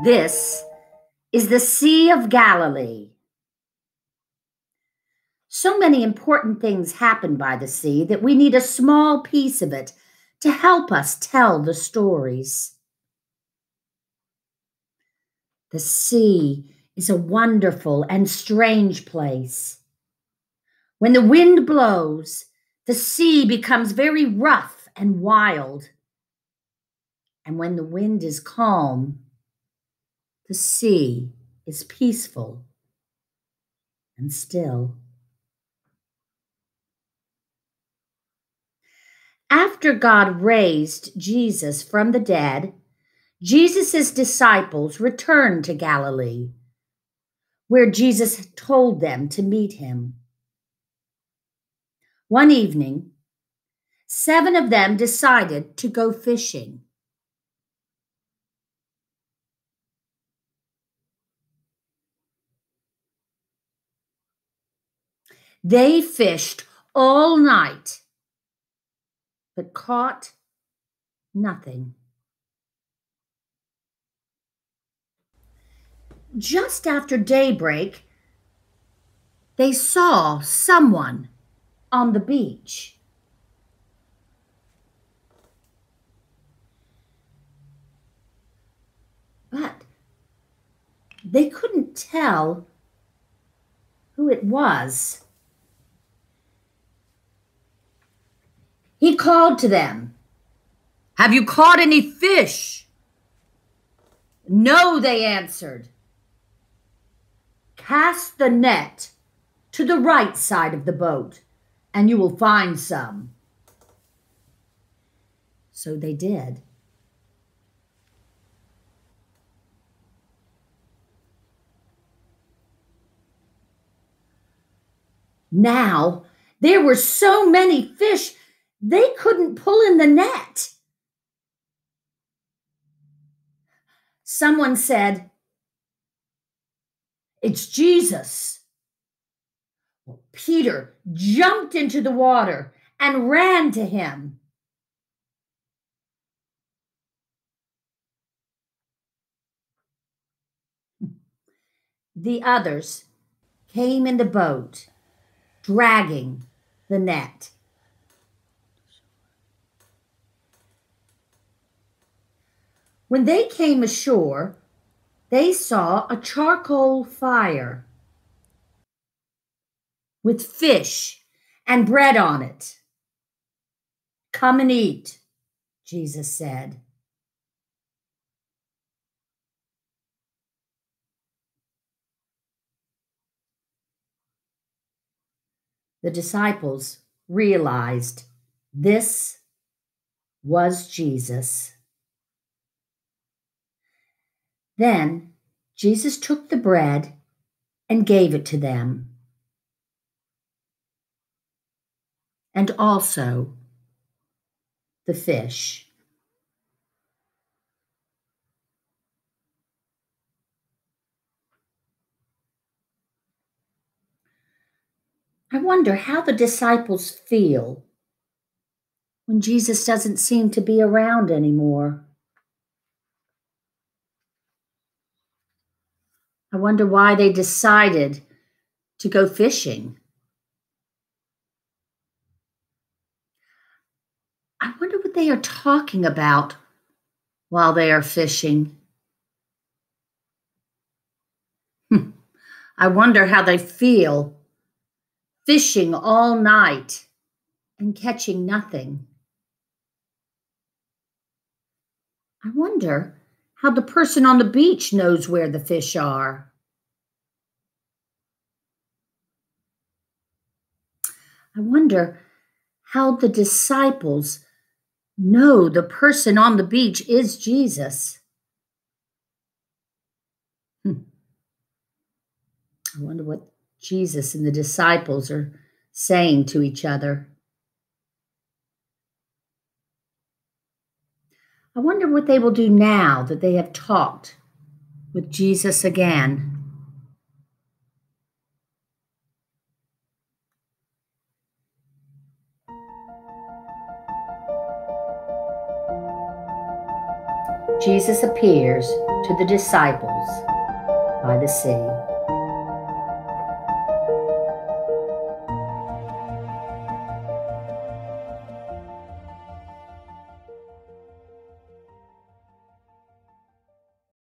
This is the Sea of Galilee. So many important things happen by the sea that we need a small piece of it to help us tell the stories. The sea is a wonderful and strange place. When the wind blows, the sea becomes very rough and wild. And when the wind is calm, the sea is peaceful and still. After God raised Jesus from the dead, Jesus' disciples returned to Galilee, where Jesus told them to meet him. One evening, seven of them decided to go fishing. They fished all night, but caught nothing. Just after daybreak, they saw someone on the beach. But they couldn't tell who it was. He called to them, Have you caught any fish? No, they answered. Cast the net to the right side of the boat, and you will find some. So they did. Now there were so many fish they couldn't pull in the net. Someone said, It's Jesus. Peter jumped into the water and ran to him. The others came in the boat, dragging the net. When they came ashore, they saw a charcoal fire with fish and bread on it. Come and eat, Jesus said. The disciples realized this was Jesus. Then Jesus took the bread and gave it to them. And also the fish. I wonder how the disciples feel when Jesus doesn't seem to be around anymore. I wonder why they decided to go fishing. I wonder what they are talking about while they are fishing. Hmm. I wonder how they feel fishing all night and catching nothing. I wonder how the person on the beach knows where the fish are. I wonder how the disciples know the person on the beach is Jesus. Hmm. I wonder what Jesus and the disciples are saying to each other. I wonder what they will do now that they have talked with Jesus again. Jesus appears to the disciples by the sea.